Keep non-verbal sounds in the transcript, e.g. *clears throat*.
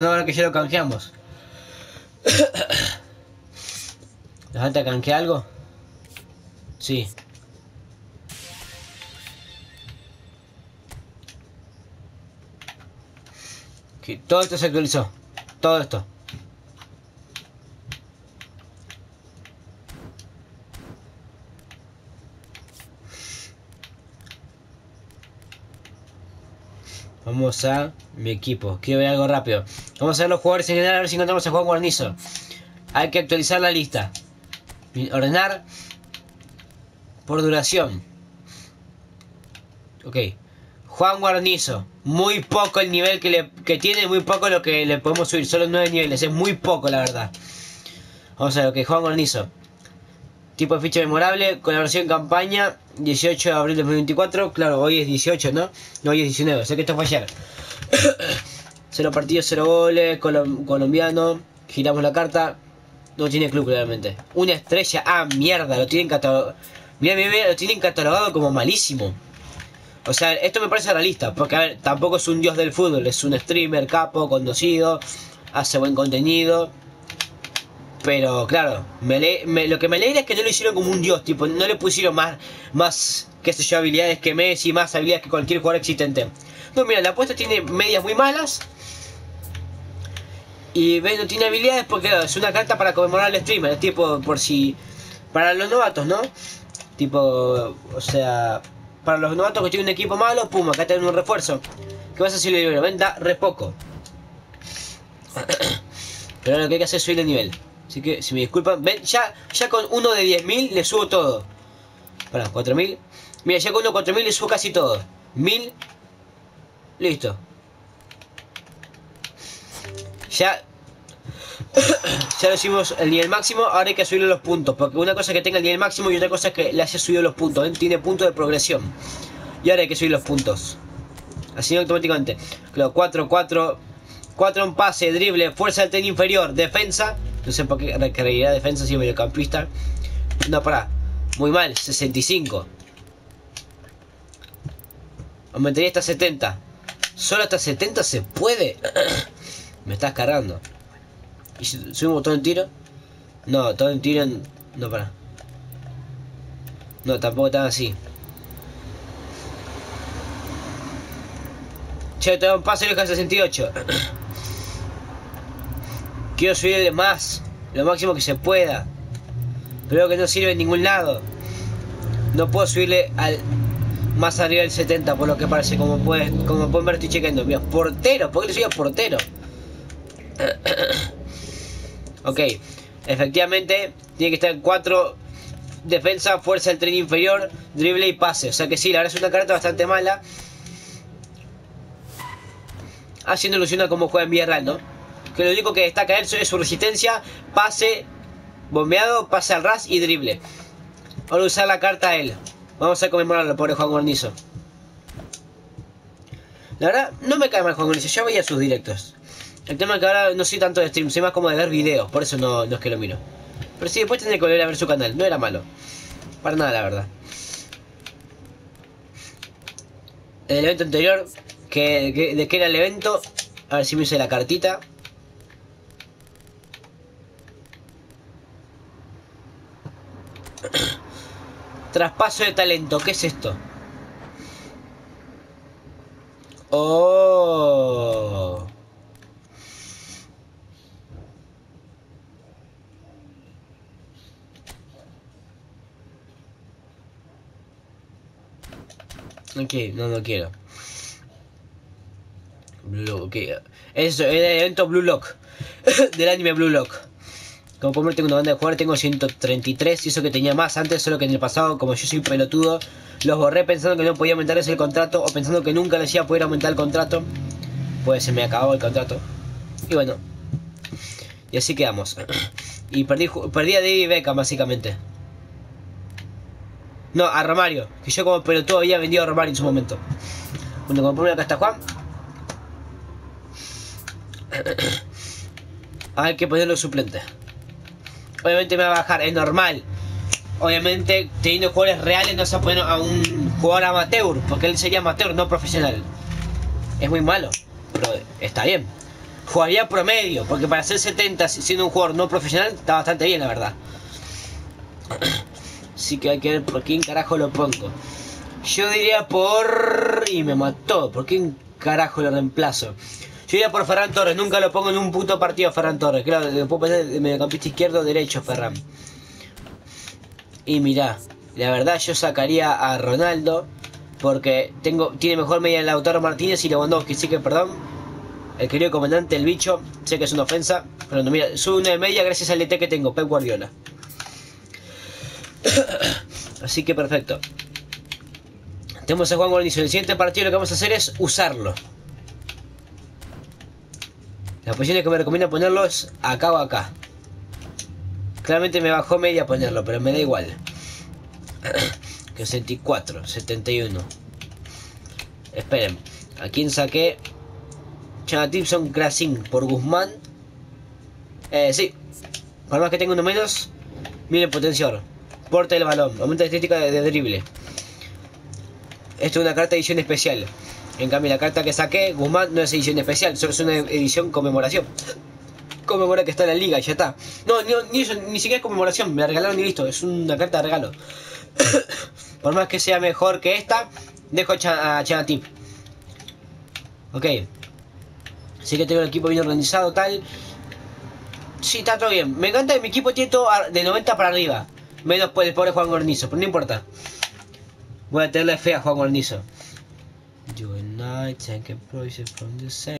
No, ahora que ya lo canjeamos. ¿Nos *coughs* falta canjear algo? Sí. Ok, Todo esto se actualizó. Todo esto. Vamos a mi equipo. Quiero ver algo rápido. Vamos a ver los jugadores en general a ver si encontramos a Juan Guarnizo. Hay que actualizar la lista. Ordenar por duración. Ok. Juan Guarnizo. Muy poco el nivel que, tiene, muy poco lo que le podemos subir. Solo 9 niveles. Es muy poco, la verdad. Vamos a ver, ok. Juan Guarnizo. Tipo de ficha memorable, colaboración campaña, 18 de abril de 2024. Claro, hoy es 18, ¿no? No, hoy es 19, o sea que esto fue ayer. *coughs* cero partidos, cero goles, colombiano. Giramos la carta. No tiene club, claramente. Una estrella. Ah, mierda, lo tienen catalogado. Mira, mira, lo tienen catalogado como malísimo. O sea, esto me parece realista, porque a ver, tampoco es un dios del fútbol, es un streamer capo, conocido, hace buen contenido. Pero claro, lo que me alegra es que no lo hicieron como un dios, tipo, no le pusieron más, más, qué sé habilidades que Messi, más habilidades que cualquier jugador existente. No, mira, la apuesta tiene medias muy malas. Y ve, no tiene habilidades porque es una carta para conmemorar al streamer, tipo, por si... Para los novatos, ¿no? Tipo, o sea, para los novatos que tienen un equipo malo, pum, acá tienen un refuerzo. ¿Qué vas a hacer libro? Venda re poco. *coughs* Pero lo que hay que hacer es subir el nivel. Así que, si me disculpan, ven, ya, ya con uno de 10.000 le subo todo. Para, 4.000. Mira, ya con uno de 4.000 le subo casi todo. 1.000. Listo. Ya... *coughs* ya lo hicimos el nivel máximo, ahora hay que subirle los puntos. Porque una cosa es que tenga el nivel máximo y otra cosa es que le haya subido los puntos. ¿ven? Tiene puntos de progresión. Y ahora hay que subir los puntos. Así automáticamente. Claro, 4, 4... 4 en pase, drible, fuerza del tren inferior, defensa no sé por qué requeriría defensa si mediocampista. No, para. Muy mal, 65. Aumentaría hasta 70. Solo hasta 70 se puede. *coughs* Me estás cargando. ¿Y si subimos todo en tiro? No, todo en tiro No, para. No, tampoco tan así. Che, te un paso y a 68. *coughs* Quiero subirle más, lo máximo que se pueda. Pero que no sirve en ningún lado. No puedo subirle al más arriba del 70 por lo que parece, como pueden, como pueden ver estoy chequeando. Mira, portero, ¿por qué le subo portero? *coughs* ok, efectivamente tiene que estar en 4 defensa, fuerza del tren inferior, drible y pase. O sea que sí, la verdad es una carta bastante mala. Haciendo ilusión a cómo juega en Villarreal, ¿no? Que lo único que destaca él es su resistencia, pase, bombeado, pase al ras y drible. Vamos a usar la carta a él. Vamos a conmemorarlo, pobre Juan Guarnizo. La verdad, no me cae mal Juan Guarnizo, ya veía sus directos. El tema es que ahora no soy tanto de stream, soy más como de ver videos, por eso no, es que lo miro. Pero sí, después tendré que volver a ver su canal, no era malo. Para nada, la verdad. El evento anterior, que, ¿de qué era el evento? A ver si me hice la cartita. *clears throat* Traspaso de talento, ¿qué es esto? Oh. Ok, no, no quiero. Blue Lock, ok. Eso, el evento Blue Lock. *coughs* del anime Blue Lock. Como podemos ver tengo una banda de jugadores, tengo 133 y eso que tenía más antes, solo que en el pasado, como yo soy pelotudo, los borré pensando que no podía aumentarles el contrato o pensando que nunca les iba a poder aumentar el contrato. Pues se me acabó el contrato. Y bueno. Y así quedamos. *clears throat* Y perdí, perdí a David Beckham básicamente. No, a Romario. Que yo como pelotudo había vendido a Romario en su momento. Bueno, como primero acá está Juan. *clears throat* Hay que ponerlo suplente obviamente me va a bajar, es normal. Obviamente, teniendo jugadores reales, no se va a poner a un jugador amateur, porque él sería amateur, no profesional. Es muy malo, pero está bien. jugaría promedio, porque para ser 70 siendo un jugador no profesional está bastante bien, la verdad. *coughs* Así que hay que ver por quién carajo lo pongo. Yo diría por... Y me mató. ¿Por quién carajo lo reemplazo? Yo iría por Ferran Torres. Nunca lo pongo en un puto partido Ferran Torres. Claro, le puedo poner de mediocampista izquierdo derecho Ferran. Y mirá, la verdad yo sacaría a Ronaldo. Porque tengo tiene mejor media Lautaro Martínez y Lewandowski. Así que perdón. El querido comandante, el bicho. Sé que es una ofensa. Pero no, mira, sube una de media gracias al DT que tengo. Pep Guardiola. *coughs* Así que perfecto. Tenemos a Juan Guarnizo. El siguiente partido lo que vamos a hacer es usarlo. La posición que me recomienda ponerlo es acá o acá. Claramente me bajó media ponerlo, pero me da igual. *clears throat* que 64, 71. Esperen. ¿A quién saqué? Chana Tipson por Guzmán. Eh, sí. Por más que tenga uno menos, mire el potenciador. Porta el balón. Aumenta la estética de, de drible. Esto es una carta de edición especial. En cambio, la carta que saqué, Guzmán, no es edición especial, solo es una edición conmemoración. Conmemora que está en la liga y ya está. No, ni, ni, ni siquiera es conmemoración, me la regalaron y listo, es una carta de regalo. *coughs* Por más que sea mejor que esta, dejo a Chanatip. Ok. Así que tengo el equipo bien organizado, tal. Sí, está todo bien. Me encanta que mi equipo tiene todo de 90 para arriba. Menos por el pobre Juan Gornizo, pero no importa. Voy a tenerle fe a Juan Gornizo. I take a pressure from the side.